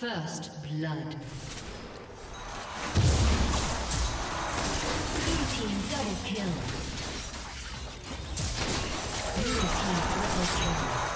First blood. Blue team double kill. Blue team triple kill.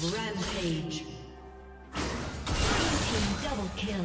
Rampage. Team double kill.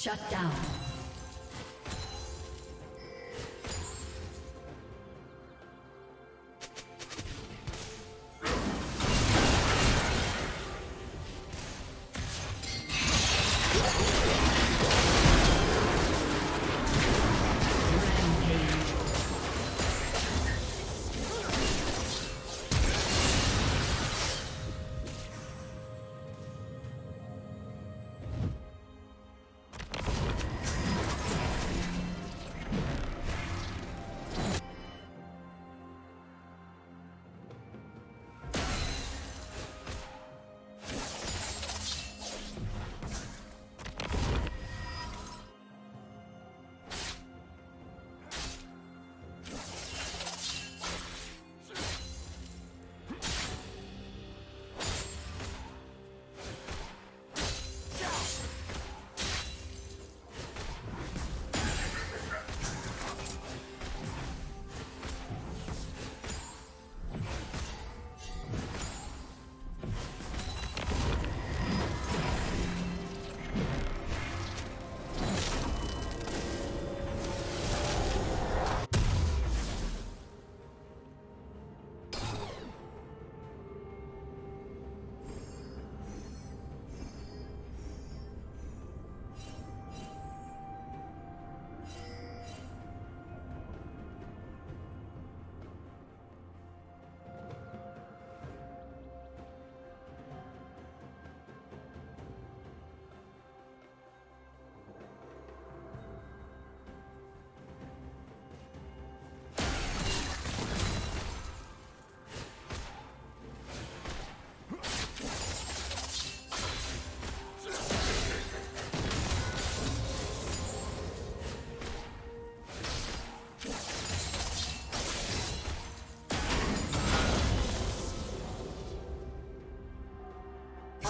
Shut down.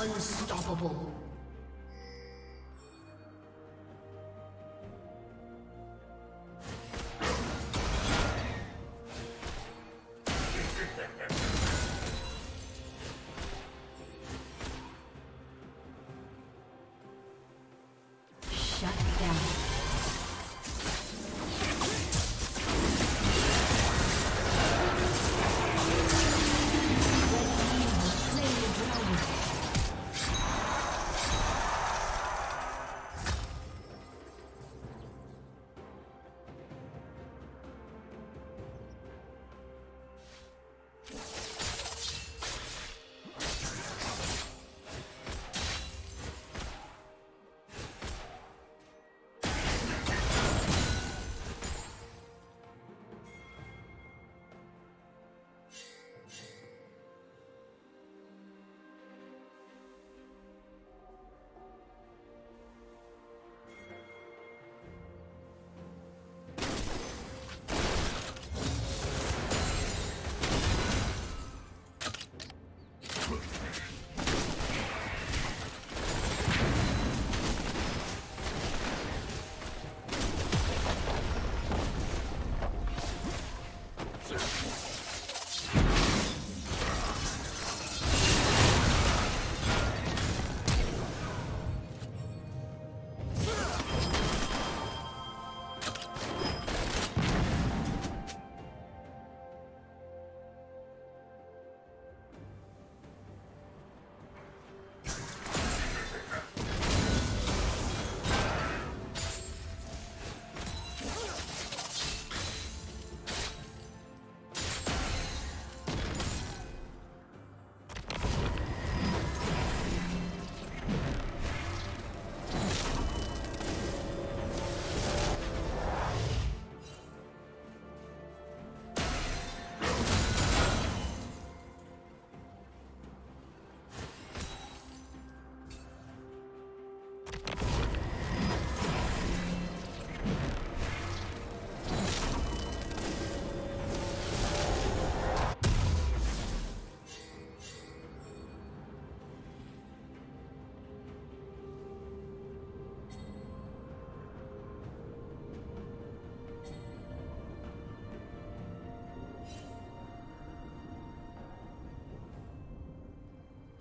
Unstoppable.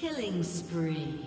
Killing spree.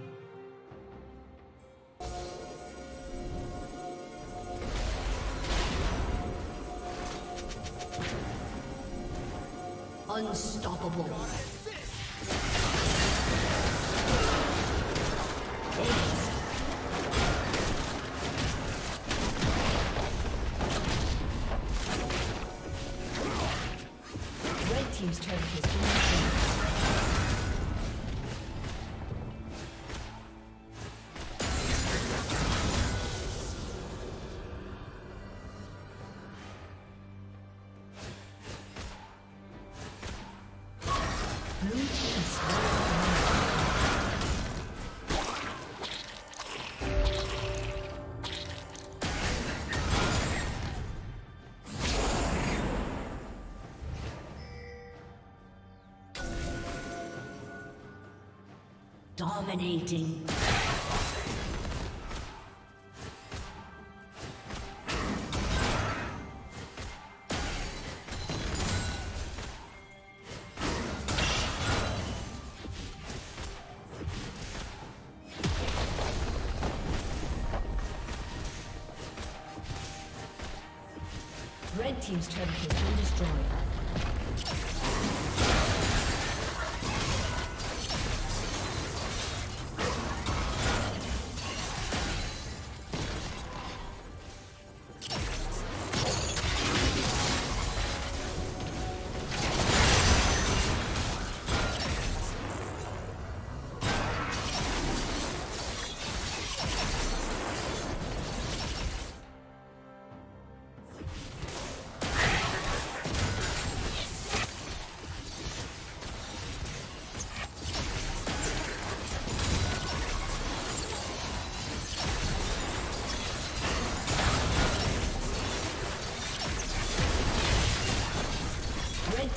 Dominating.